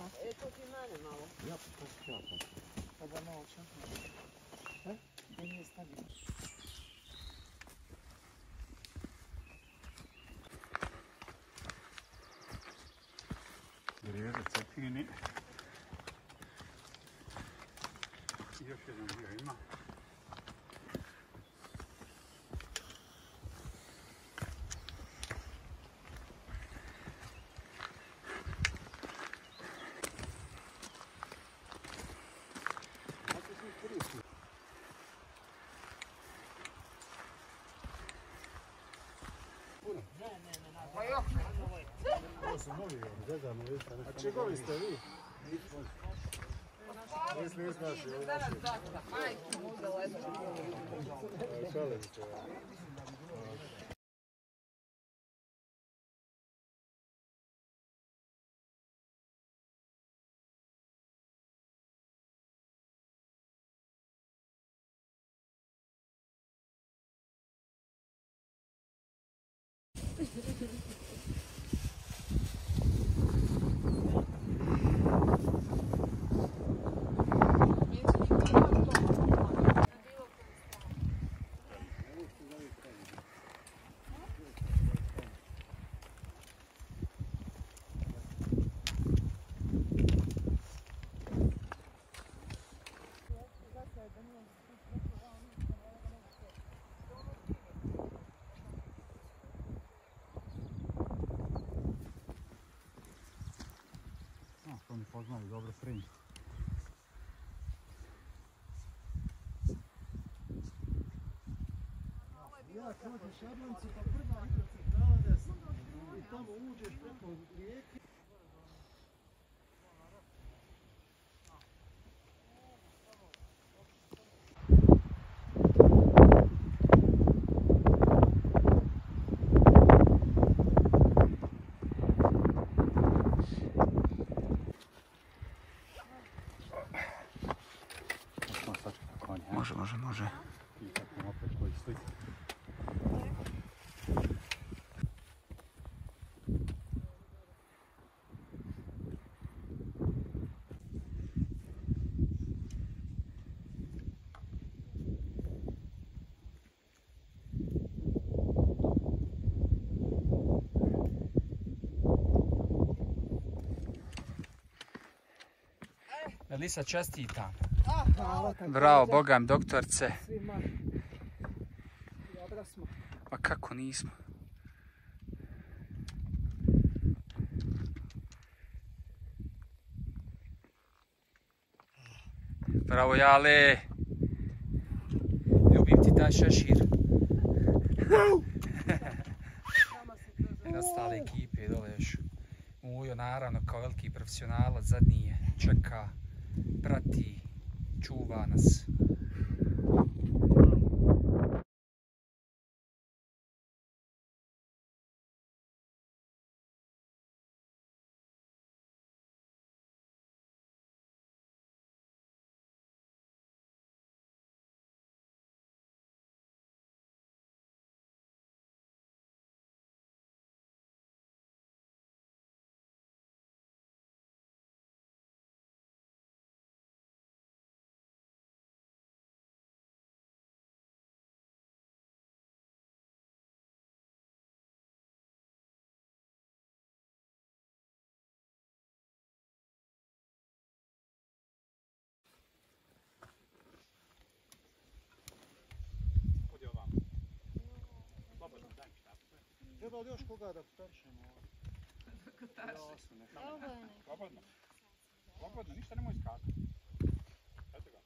Ne, niš ovo je za kafu. E, to ti mene malo. Ja pa to ja pa. Pa da malo čekam. Jedan dio ima. A čegovi ste vi? Nismo, nismo naši, ovo naši. Majke uzela jednu. Šalim se. No, to poznaju dobro prim. Ja kroziš Jablancu, pa prva. I tamo uđeš preko Може, може. Лиса часті і там. Bravo, bogam, doktorce. Pa kako nismo? Bravo, Jale. Ljubim ti taj šešir. I ostale ekipe dole još. Mujo, naravno, kao veliki profesionalac, zadnji je. Čeka, prati, čuva nas. ali još koga da kotarčemo. Da kotarčemo. Dobro je. Slobodno. Slobodno, ništa nemoj skakati. Eto ga.